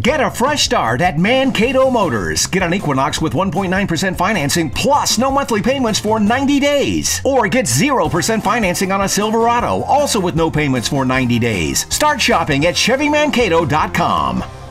Get a fresh start at Mankato Motors. Get an Equinox with 1.9% financing plus no monthly payments for 90 days. Or get 0% financing on a Silverado, also with no payments for 90 days. Start shopping at ChevyMankato.com.